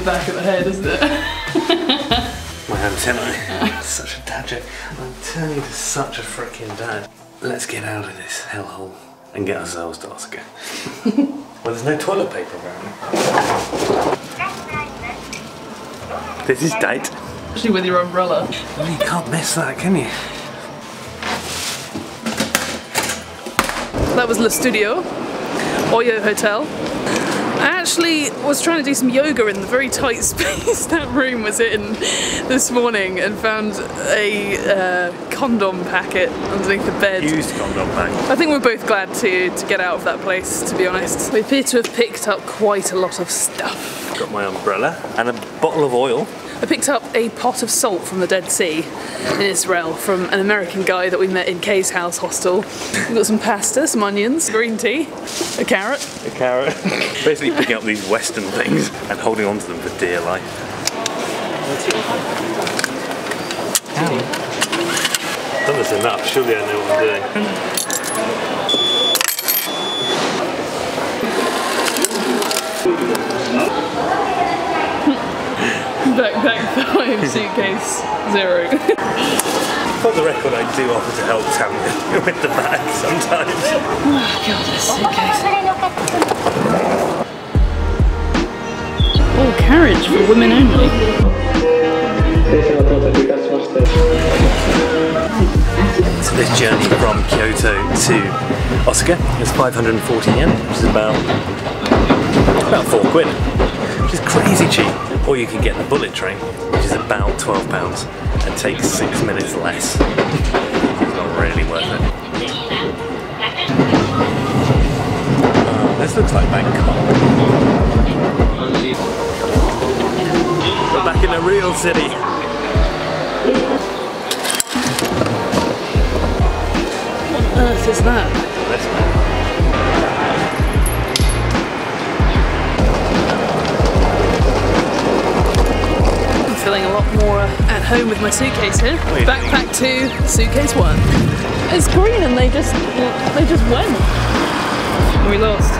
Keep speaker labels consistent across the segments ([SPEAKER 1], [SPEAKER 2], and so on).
[SPEAKER 1] the back of the head, isn't it?
[SPEAKER 2] My antennae. such a dad joke. I'm turning into such a freaking dad. Let's get out of this hellhole and get ourselves to Osaka. well, there's no toilet paper apparently. This is date.
[SPEAKER 1] Especially with your umbrella.
[SPEAKER 2] Well, you can't miss that, can you?
[SPEAKER 1] That was Le Studio, Oyo Hotel. I actually was trying to do some yoga in the very tight space that room was in this morning and found a uh, condom packet underneath the bed.
[SPEAKER 2] Used condom pack.
[SPEAKER 1] I think we're both glad to, to get out of that place, to be honest. We appear to have picked up quite a lot of stuff.
[SPEAKER 2] Got my umbrella and a bottle of oil.
[SPEAKER 1] I picked up a pot of salt from the Dead Sea in Israel from an American guy that we met in K's House hostel. We've got some pasta, some onions, green tea, a carrot.
[SPEAKER 2] A carrot. Basically picking up these western things and holding on to them for dear life. Done this enough, surely I know what I'm doing
[SPEAKER 1] backpack five, suitcase zero.
[SPEAKER 2] For the record, I do offer to help Tammy with the bag sometimes.
[SPEAKER 1] Oh god, this suitcase. Oh, carriage for women only.
[SPEAKER 2] So this journey from Kyoto to Osaka is 540 yen, which is about about four quid, which is crazy cheap. Or you can get the bullet train, which is about 12 pounds and takes six minutes less. It's not really worth it. Oh, this looks like Bangkok. We're back in the real city.
[SPEAKER 1] What on earth is that? Feeling a lot more uh, at home with my suitcase here.
[SPEAKER 2] are
[SPEAKER 1] Backpack two, suitcase one. It's green and they just they just went. We lost.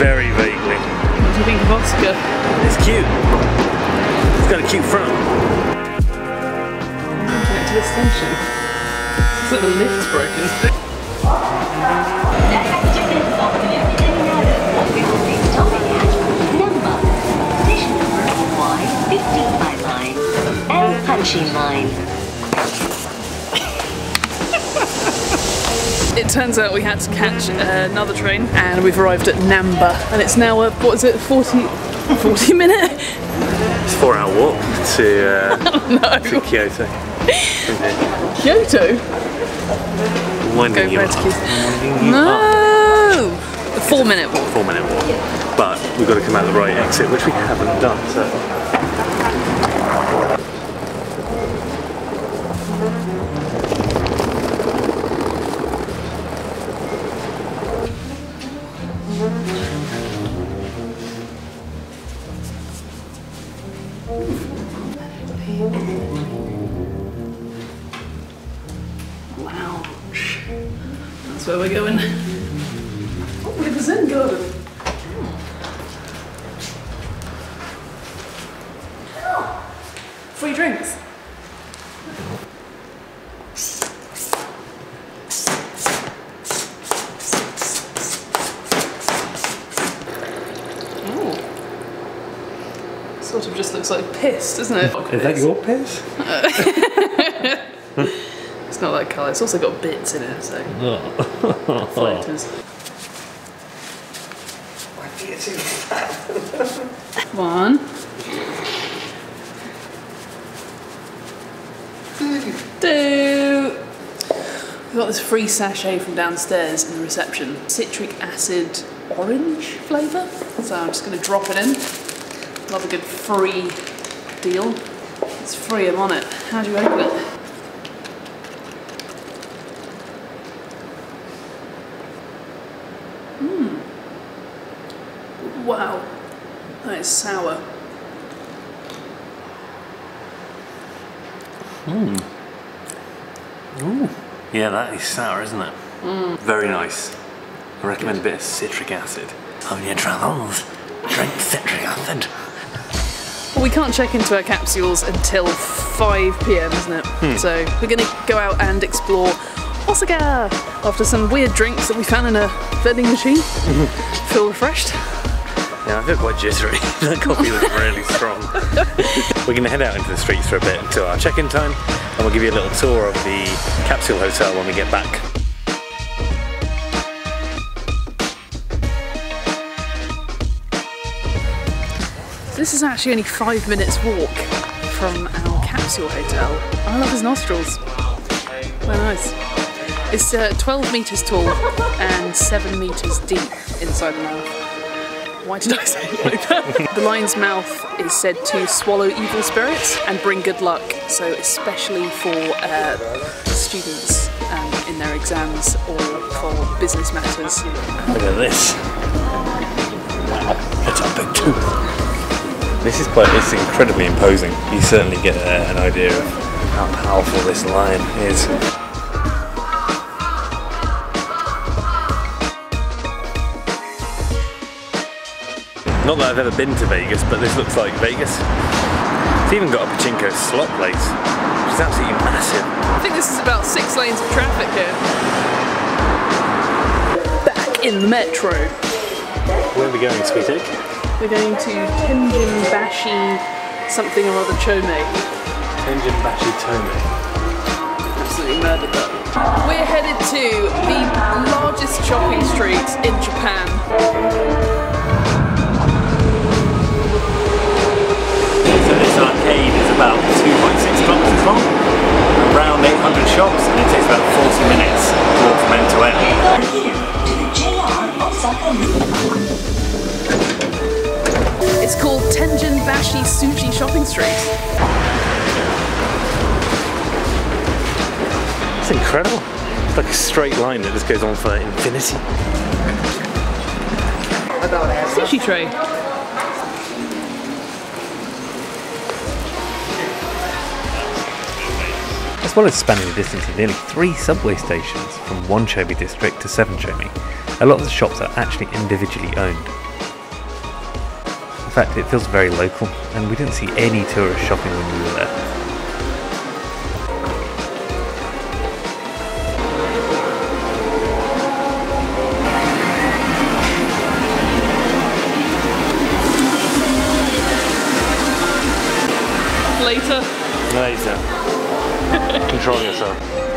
[SPEAKER 2] Very vaguely.
[SPEAKER 1] What do you think of Osaka?
[SPEAKER 2] It's cute. It's got a cute front.
[SPEAKER 1] Connect to the station. Looks like the lift's broken.
[SPEAKER 3] Punching line.
[SPEAKER 1] It turns out we had to catch another train and we've arrived at Namba and it's now a, what is it, 40, 40 minute?
[SPEAKER 2] It's a four hour walk to, uh, to Kyoto.
[SPEAKER 1] Kyoto?
[SPEAKER 2] Winding
[SPEAKER 1] Go
[SPEAKER 2] you up.
[SPEAKER 1] Kyoto.
[SPEAKER 2] Winding you up.
[SPEAKER 1] No! A four minute walk.
[SPEAKER 2] Four minute walk. But we've got to come out the right exit, which we haven't done, so.
[SPEAKER 1] Doesn't it?
[SPEAKER 2] Is that your piss?
[SPEAKER 1] It's not that colour. It's also got bits in it, so oh. floaters. One. Two. We got this free sachet from downstairs in the reception. Citric acid orange flavour. So I'm just going to drop it in. Love a good free deal. It's free, I'm on it. How do you open it? Mmm. Wow, that is sour. Mmm. Ooh.
[SPEAKER 2] Yeah, that is sour, isn't it? Hmm. Very nice. I recommend a bit of citric acid. Oh, on your travels. Drink citric acid.
[SPEAKER 1] We can't check into our capsules until 5 pm, isn't it? Hmm. So we're going to go out and explore Osaka after some weird drinks that we found in a vending machine. Feel refreshed.
[SPEAKER 2] Yeah, I feel quite jittery. that coffee was really strong. We're going to head out into the streets for a bit until our check-in time, and we'll give you a little tour of the capsule hotel when we get back.
[SPEAKER 1] This is actually only five minutes walk from our capsule hotel. I love his nostrils. They're nice. It's uh, 12 metres tall and 7 metres deep inside the mouth. Why did I say it like that? the lion's mouth is said to swallow evil spirits and bring good luck, so especially for uh, students um, in their exams or for business matters.
[SPEAKER 2] Look at this. It's a. This is quite, it's incredibly imposing. You certainly get uh, an idea of how powerful this lion is. Not that I've ever been to Vegas, but this looks like Vegas. It's even got a pachinko slot place, which is absolutely massive.
[SPEAKER 1] I think this is about six lanes of traffic here. Back in the metro.
[SPEAKER 2] Where are we going, sweetie?
[SPEAKER 1] We're going to Tenjin Bashi something or other Chome.
[SPEAKER 2] Tenjin Bashi Tome.
[SPEAKER 1] Absolutely murdered that. We're headed to the largest shopping street in Japan.
[SPEAKER 2] So this arcade is about 2.6 kilometres long, around 800 shops, and it takes about 40 minutes to walk from end to end.
[SPEAKER 1] Street.
[SPEAKER 2] It's incredible. It's like a straight line that just goes on for infinity.
[SPEAKER 1] Sushi tray.
[SPEAKER 2] As well as spanning the distance of nearly three subway stations from one Chome district to seven Chome, a lot of the shops are actually individually owned. In fact, it feels very local, and we didn't see any tourist shopping when we were there.
[SPEAKER 1] Later.
[SPEAKER 2] Later. Control yourself.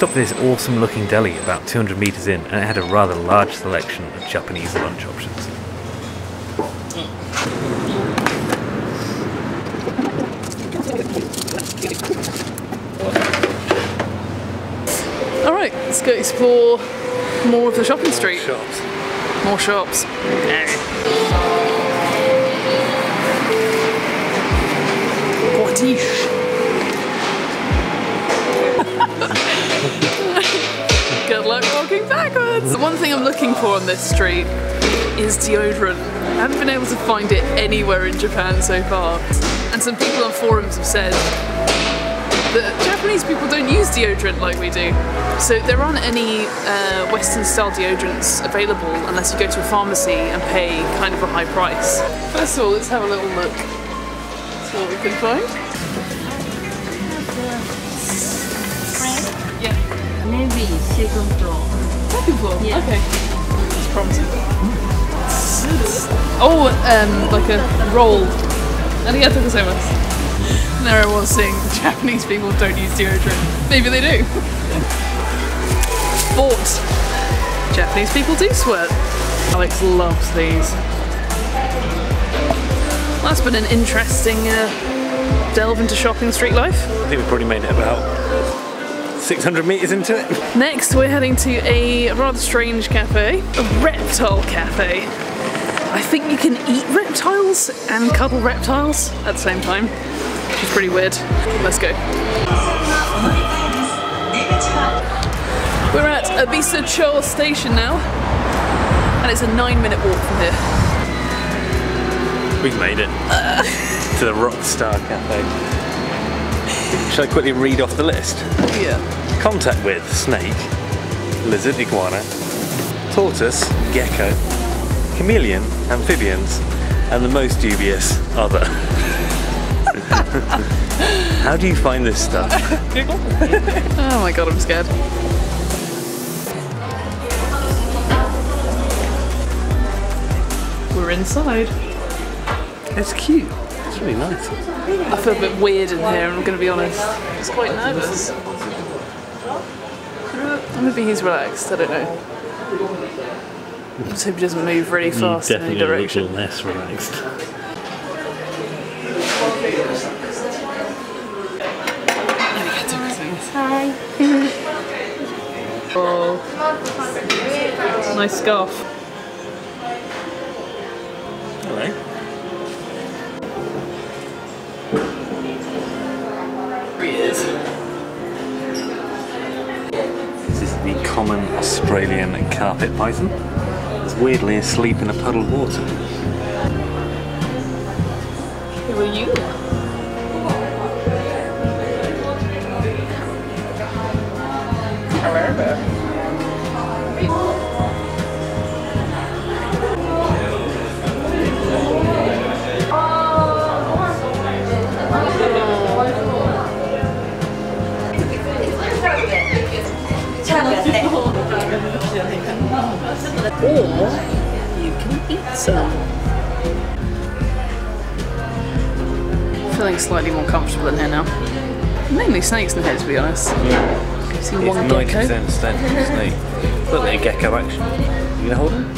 [SPEAKER 2] Stopped at this awesome looking deli about 200 metres in and it had a rather large selection of Japanese lunch options.
[SPEAKER 1] Alright, let's go explore more of the shopping street.
[SPEAKER 2] Shops.
[SPEAKER 1] More shops. Poitiche. One thing I'm looking for on this street is deodorant. I haven't been able to find it anywhere in Japan so far. And some people on forums have said that Japanese people don't use deodorant like we do. So there aren't any uh, Western style deodorants available unless you go to a pharmacy and pay kind of a high price. First of all, let's have a little look. See what we can find. Yeah,
[SPEAKER 4] Maybe second floor.
[SPEAKER 1] Second floor.
[SPEAKER 4] Yeah.
[SPEAKER 1] Okay, It's promising. Oh, um, like a roll. Arigatou gozaimasu. And there I was saying Japanese people don't use deodorant. Maybe they do. But Japanese people do sweat. Alex loves these. Well, that's been an interesting uh, delve into shopping street life.
[SPEAKER 2] I think we've probably made it about 600 metres into it.
[SPEAKER 1] Next, we're heading to a rather strange cafe, a reptile cafe. I think you can eat reptiles and cuddle reptiles at the same time, which is pretty weird. Let's go. We're at Ebisucho station now, and it's a nine minute walk from here.
[SPEAKER 2] We've made it. Uh. to the Rockstar Cafe. Shall I quickly read off the list?
[SPEAKER 1] Yeah.
[SPEAKER 2] Contact with snake, lizard iguana, tortoise, gecko, chameleon, amphibians, and the most dubious other. How do you find this stuff?
[SPEAKER 1] Oh my god, I'm scared. We're inside.
[SPEAKER 2] It's cute. It's really nice.
[SPEAKER 1] I feel a bit weird in here, I'm gonna be honest. I was quite nervous. Maybe he's relaxed, I don't know. Let's hope he doesn't move really fast in any direction.
[SPEAKER 2] less relaxed.
[SPEAKER 1] Hi. oh. Nice scarf.
[SPEAKER 2] Australian carpet python. It's weirdly asleep in a puddle of water.
[SPEAKER 1] Who are you? Or you can eat some. Feeling slightly more comfortable in here now. Mainly snakes in here, to be honest. See
[SPEAKER 2] It's
[SPEAKER 1] one
[SPEAKER 2] 90%
[SPEAKER 1] gecko.
[SPEAKER 2] snake. Look at a gecko action. You gonna hold him?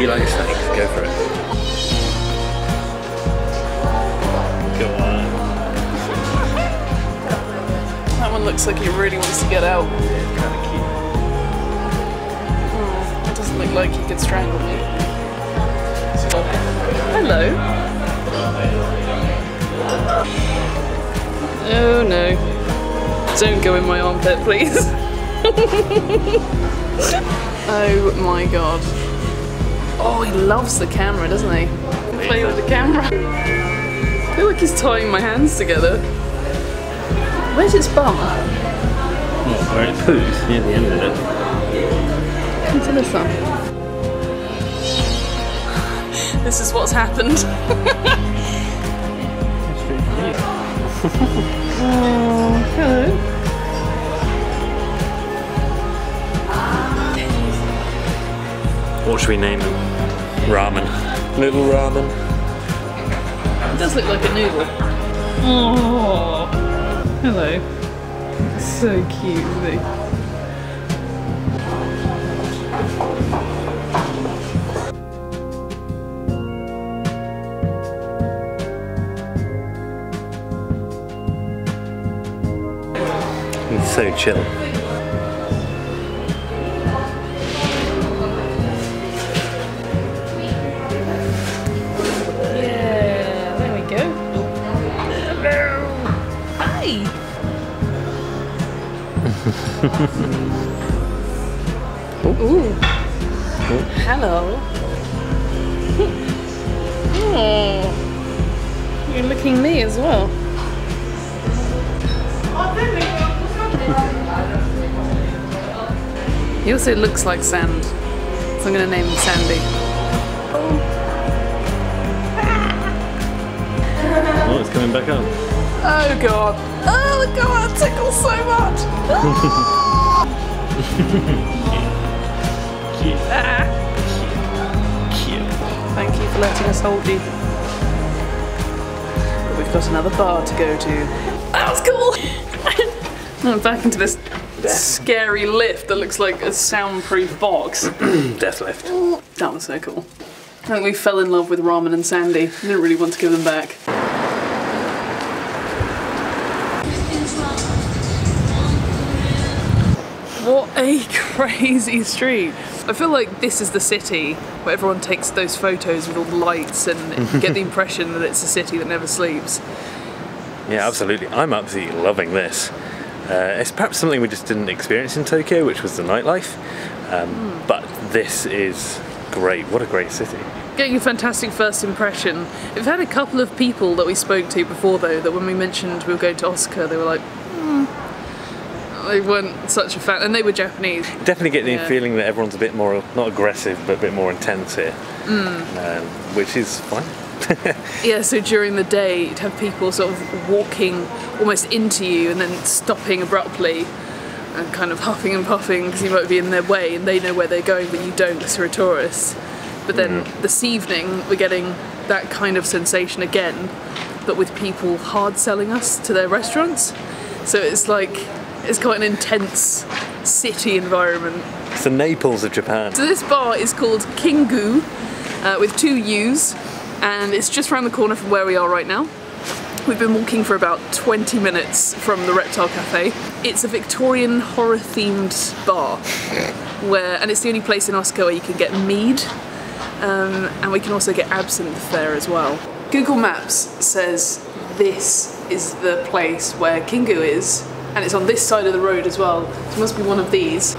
[SPEAKER 2] You like snakes? Go for it.
[SPEAKER 1] Looks like he really wants to get out.
[SPEAKER 2] It's kind of cute.
[SPEAKER 1] It doesn't look like he could strangle me. Hello. Oh no. Don't go in my armpit, please. oh my god. Oh, he loves the camera, doesn't he? Play with the camera. I feel like he's tying my hands together. Where's its bum?
[SPEAKER 2] Where it poos near the end of it.
[SPEAKER 1] Consider some. This is what's happened. oh, hello.
[SPEAKER 2] What should we name him? Ramen. Little ramen.
[SPEAKER 1] It does look like a noodle. Oh, hello. So cute?
[SPEAKER 2] He's so chill.
[SPEAKER 1] Ooh. Hello. Oh. You're licking me as well. He also looks like sand, so I'm gonna name him Sandy.
[SPEAKER 2] Oh, it's coming back up.
[SPEAKER 1] Oh god. Oh god, that tickles so much.
[SPEAKER 2] Cute. Cute.
[SPEAKER 1] Thank you for letting us hold you. But we've got another bar to go to. That was cool! now back into this scary lift that looks like a soundproof box.
[SPEAKER 2] Death lift.
[SPEAKER 1] That was so cool. I think we fell in love with Ramen and Sandy. I didn't really want to give them back. A crazy street. I feel like this is the city where everyone takes those photos with all the lights and get the impression that it's a city that never sleeps.
[SPEAKER 2] Yeah, absolutely. I'm absolutely loving this. Uh, it's perhaps something we just didn't experience in Tokyo, which was the nightlife. Um, But this is great. What a great city.
[SPEAKER 1] getting a fantastic first impression. We've had a couple of people that we spoke to before though that when we mentioned we were going to Osaka, they were like, They weren't such a fan, and they were Japanese.
[SPEAKER 2] Definitely get the
[SPEAKER 1] Yeah.
[SPEAKER 2] feeling that everyone's a bit more, not aggressive, but a bit more intense here,
[SPEAKER 1] Mm.
[SPEAKER 2] um, which is fine.
[SPEAKER 1] Yeah, so during the day, you'd have people sort of walking almost into you and then stopping abruptly and kind of huffing and puffing because you might be in their way and they know where they're going, but you don't because you're a tourist. But then this evening, we're getting that kind of sensation again, but with people hard selling us to their restaurants. So it's like, it's quite an intense city environment.
[SPEAKER 2] It's the Naples of Japan.
[SPEAKER 1] So this bar is called Kinguu uh, with two U's and it's just around the corner from where we are right now. We've been walking for about 20 minutes from the Reptile Cafe. It's a Victorian horror themed bar where, and it's the only place in Osaka where you can get mead um, and we can also get absinthe there as well. Google Maps says this is the place where Kinguu is and it's on this side of the road as well. It must be one of these.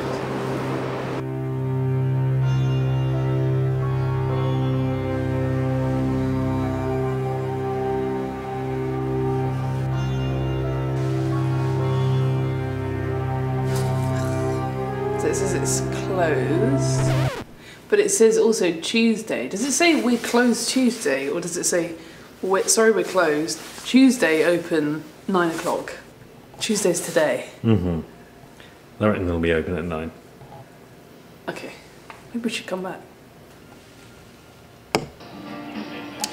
[SPEAKER 1] So it says it's closed. But it says also Tuesday. Does it say we're closed Tuesday or does it say we're, sorry we're closed? Tuesday open nine o'clock. Tuesday's today. Mhm.
[SPEAKER 2] I reckon they'll be open at nine.
[SPEAKER 1] Okay. Maybe we should come back.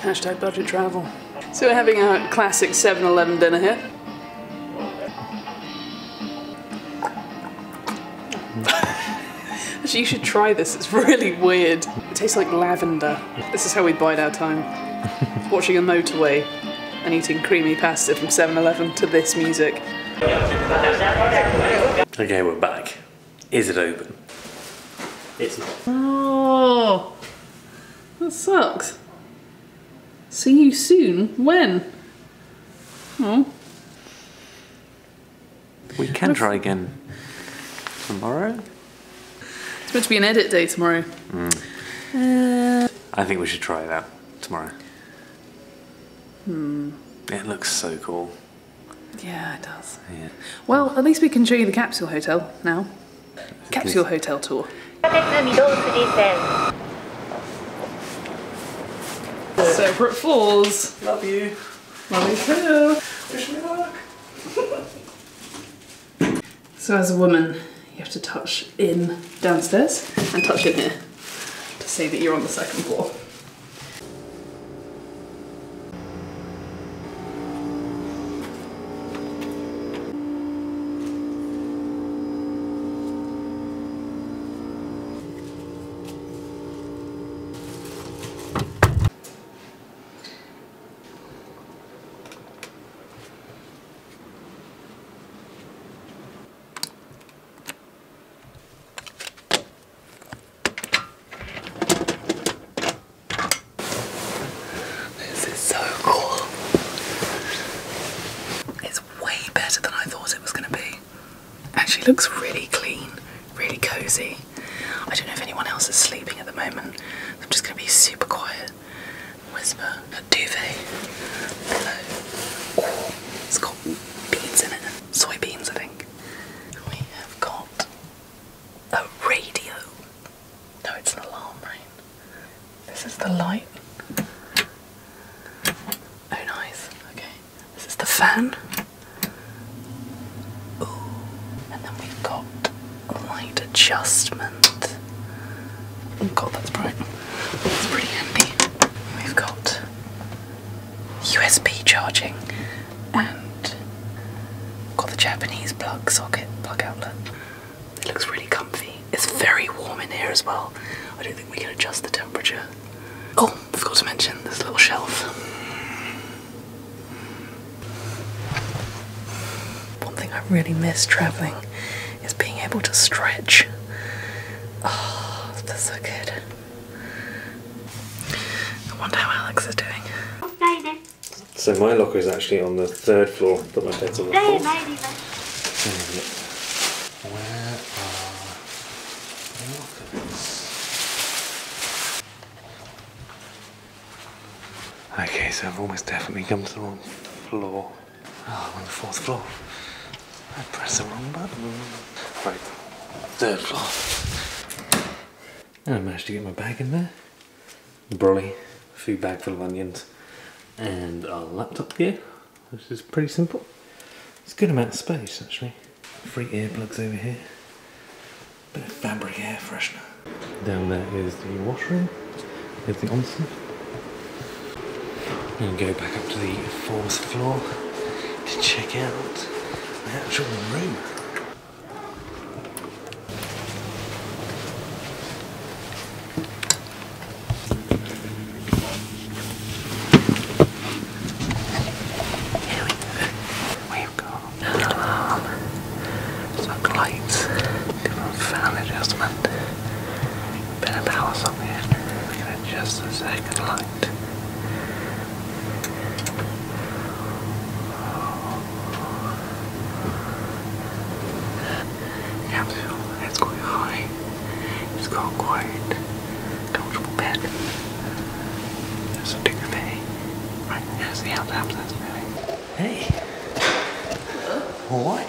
[SPEAKER 1] Hashtag budget travel. So we're having our classic 7-Eleven dinner here. Actually, you should try this. It's really weird. It tastes like lavender. This is how we bide our time. Watching a motorway and eating creamy pasta from 7-Eleven to this music.
[SPEAKER 2] Okay, we're back. Is it open? It's not.
[SPEAKER 1] Oh, that sucks. See you soon. When? Oh,
[SPEAKER 2] We can try again tomorrow.
[SPEAKER 1] it's meant to be an edit day tomorrow.
[SPEAKER 2] I think we should try it out tomorrow. Hmm. It looks so cool.
[SPEAKER 1] Yeah, it does.
[SPEAKER 2] Yeah.
[SPEAKER 1] Well, at least we can show you the capsule hotel now. Capsule hotel tour. Separate floors.
[SPEAKER 2] Love you.
[SPEAKER 1] Love you too.
[SPEAKER 2] Wish me luck.
[SPEAKER 1] so as a woman, you have to touch in downstairs and touch in here to say that you're on the second floor. Fan. Ooh. And then we've got light adjustment. Oh god, that's bright. That's pretty handy. We've got USB charging and got the Japanese plug socket, plug outlet. It looks really comfy. It's very warm in here as well. I don't think we can adjust the temperature. Oh, forgot to mention this little shelf. One thing I really miss travelling is being able to stretch. Oh, that's so good. I wonder how Alex is doing.
[SPEAKER 2] So my locker is actually on the third floor, but my bed's on the fourth. Where are my? Okay, so I've almost definitely come to the wrong floor. Oh, I'm on the fourth floor. I pressed the wrong button. Right, third floor. And I managed to get my bag in there. Brolly, food bag full of onions, and our laptop gear, which is pretty simple. It's a good amount of space actually. Free earplugs over here. Bit of fabric air freshener. Down there is the washroom. Here's the onsen. And go back up to the fourth floor to check out actual room. We've got alarm, some lights, different fan adjustment, bit of power socket. We can adjust the second light. Capsule, it's quite high. It's got quite comfortable bed. There's a duvet. Right, here's the outdoor access Hey. Alright.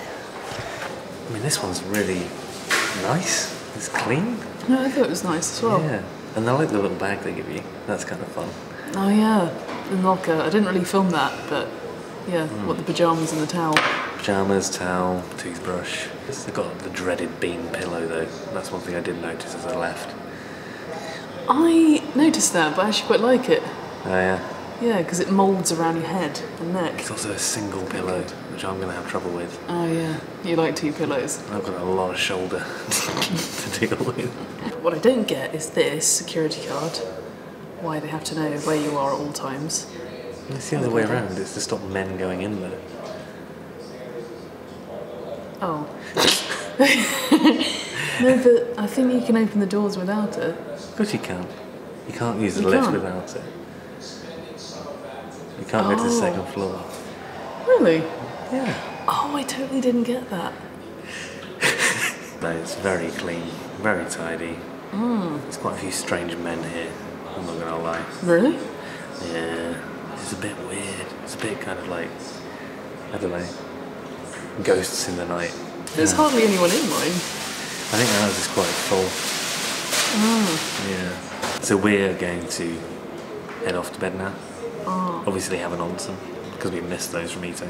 [SPEAKER 2] I mean, this one's really nice. It's clean.
[SPEAKER 1] No, I thought it was nice as well.
[SPEAKER 2] Yeah. And I like the little bag they give you. That's kind of fun.
[SPEAKER 1] Oh yeah, the locker. I didn't really film that, but yeah, hmm. what the pajamas and the towel.
[SPEAKER 2] Pajamas, towel, toothbrush. They've got the dreaded bean pillow though. That's one thing I did notice as I left.
[SPEAKER 1] I noticed that, but I actually quite like it.
[SPEAKER 2] Oh yeah.
[SPEAKER 1] Yeah, because it moulds around your head and neck.
[SPEAKER 2] It's also a single pillow, which I'm going to have trouble with.
[SPEAKER 1] Oh yeah, you like two pillows.
[SPEAKER 2] I've got a lot of shoulder to deal with.
[SPEAKER 1] What I don't get is this security card. Why they have to know where you are at all times.
[SPEAKER 2] It's the other way around. It's to stop men going in there.
[SPEAKER 1] Oh. no, but I think you can open the doors without it.
[SPEAKER 2] Of course you can. You can't use the
[SPEAKER 1] You
[SPEAKER 2] lift
[SPEAKER 1] can't?
[SPEAKER 2] without it. You can't go to the
[SPEAKER 1] Oh.
[SPEAKER 2] second floor.
[SPEAKER 1] Really?
[SPEAKER 2] Yeah.
[SPEAKER 1] Oh, I totally didn't get that.
[SPEAKER 2] No, it's very clean, very tidy.
[SPEAKER 1] Hmm.
[SPEAKER 2] There's quite a few strange men here. I'm not gonna lie.
[SPEAKER 1] Really?
[SPEAKER 2] Yeah, it's a bit weird. It's a bit kind of like, I don't know, ghosts in the night.
[SPEAKER 1] There's hardly anyone in mine.
[SPEAKER 2] I think ours is quite full. Yeah. So we're going to head off to bed now. Oh. Obviously have an onsen because we missed those from Ito.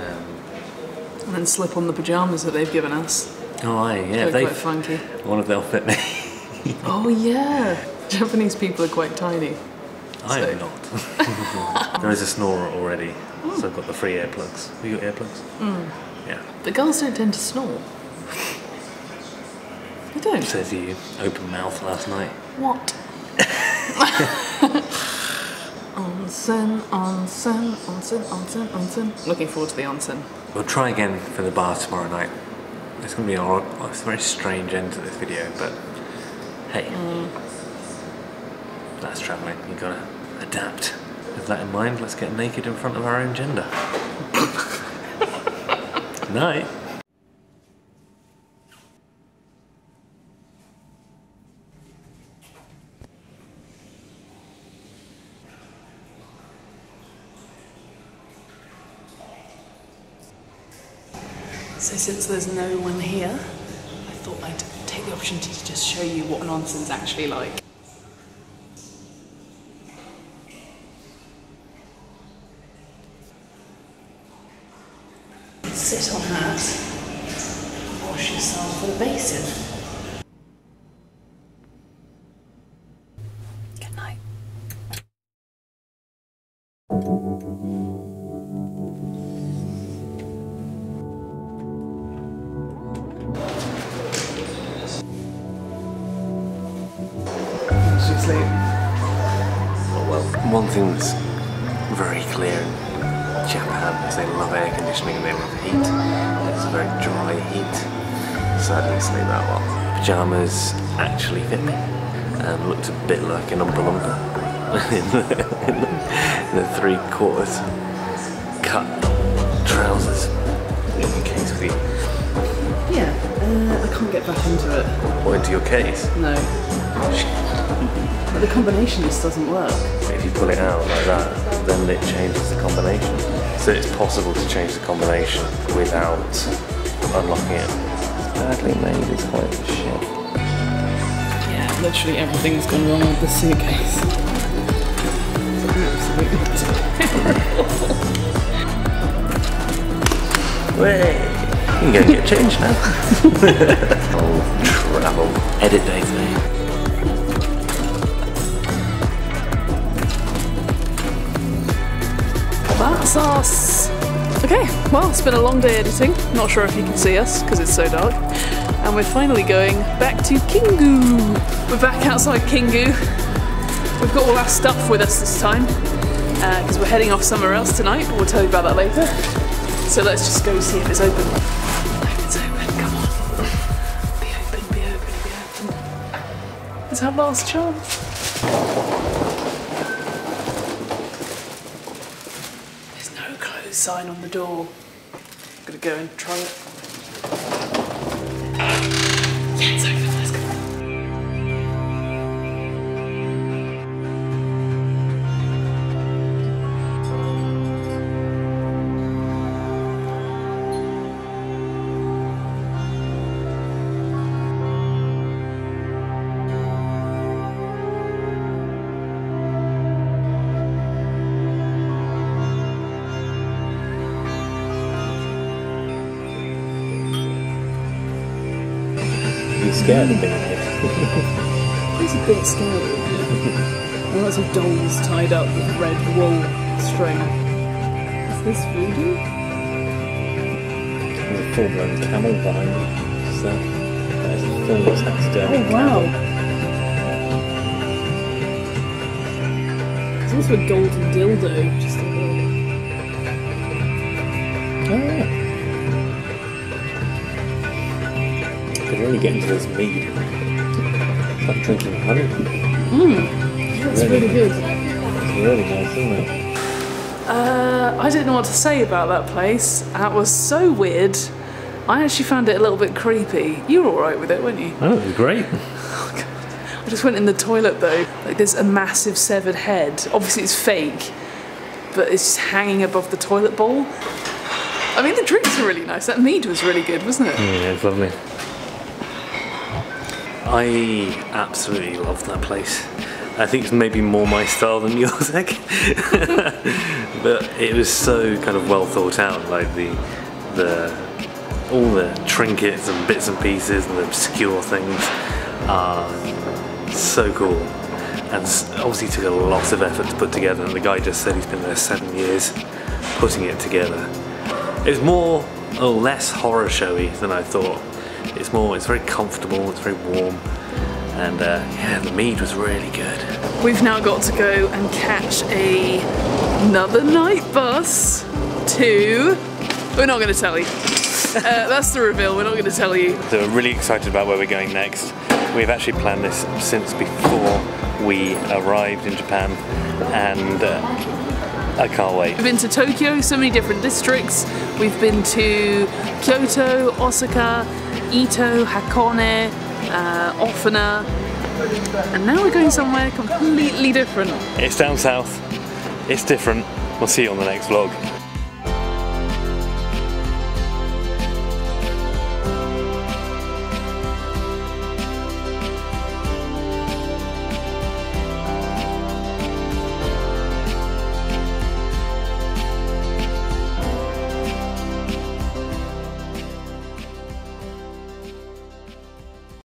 [SPEAKER 2] Um,
[SPEAKER 1] And then slip on the pajamas that they've given us.
[SPEAKER 2] oh, aye, yeah.
[SPEAKER 1] They're
[SPEAKER 2] They,
[SPEAKER 1] quite funky.
[SPEAKER 2] one of they'll fit me.
[SPEAKER 1] Oh yeah. Japanese people are quite tiny.
[SPEAKER 2] I am not. there is a snorer already, so I've got the free earplugs. Have you got earplugs? Yeah.
[SPEAKER 1] But girls don't tend to snore. They don't.
[SPEAKER 2] Says you open mouth last night.
[SPEAKER 1] What? onsen, onsen, onsen, onsen, onsen. Looking forward to the onsen.
[SPEAKER 2] We'll try again for the bar tomorrow night. It's going to be an odd, a very strange end to this video, but hey, mm. that's travelling. You got to adapt. With that in mind, let's get naked in front of our own gender. Night.
[SPEAKER 1] So since there's no one here, I thought I'd take the opportunity to just show you what nonsense actually like.
[SPEAKER 2] Japan because they love air conditioning and they love heat. It's a very dry heat, so I didn't sleep that well. Pajamas actually fit me and looked a bit like an Oompa Loompa in the, in the, three quarters cut trousers. In case we
[SPEAKER 1] Yeah, uh, I can't get back into it.
[SPEAKER 2] Or into your case?
[SPEAKER 1] No. But the combination just doesn't work.
[SPEAKER 2] If you pull it out like that, then it changes the combination. So it's possible to change the combination without unlocking it. Badly made is quite shit.
[SPEAKER 1] Yeah, literally everything's gone wrong with the suitcase. It's absolutely
[SPEAKER 2] Way! You can go and get changed now. oh, travel. Edit day today.
[SPEAKER 1] That's Okay, well, it's been a long day editing. Not sure if you can see us because it's so dark. And we're finally going back to Kinguu. We're back outside Kinguu. We've got all our stuff with us this time uh, because we're heading off somewhere else tonight, but we'll tell you about that later. So let's just go see if it's open. It's open, come on. Be open, be open, be open. It's our last chance. There's no close sign on the door. I'm gonna go and try it.
[SPEAKER 2] Scared of being here?
[SPEAKER 1] It's a bit scary. and lots of dolls tied up with red wool string. Is this voodoo?
[SPEAKER 2] There's a full-blown camel behind you. So that is a full taxidermy
[SPEAKER 1] Oh wow! There's also a golden dildo
[SPEAKER 2] really get into this mead. It's like drinking honey.
[SPEAKER 1] That's really good.
[SPEAKER 2] It's really nice, isn't it?
[SPEAKER 1] Uh, I didn't know what to say about that place. That was so weird. I actually found it a little bit creepy. You were alright with it, weren't you?
[SPEAKER 2] Oh, it was great.
[SPEAKER 1] I just went in the toilet though. Like there's a massive severed head. Obviously it's fake, but it's just hanging above the toilet bowl. I mean the drinks are really nice. That mead was really good, wasn't it?
[SPEAKER 2] Yeah, it's lovely. I absolutely love that place. I think it's maybe more my style than yours, Egg. but it was so kind of well thought out, like the the all the trinkets and bits and pieces and the obscure things are so cool. And obviously took a lot of effort to put together. And the guy just said he's been there seven years putting it together. It was more or less horror showy than I thought. It's more, it's very comfortable, it's very warm, and uh, yeah, the mead was really good.
[SPEAKER 1] We've now got to go and catch a, another night bus to. We're not going to tell you. Uh, that's the reveal. We're not going to tell you.
[SPEAKER 2] So we're really excited about where we're going next. We've actually planned this since before we arrived in Japan, and uh, I can't wait.
[SPEAKER 1] We've been to Tokyo, so many different districts. We've been to Kyoto, Osaka, Ito, Hakone, uh, Ofuna, and now we're going somewhere completely different.
[SPEAKER 2] It's down south, it's different. We'll see you on the next vlog.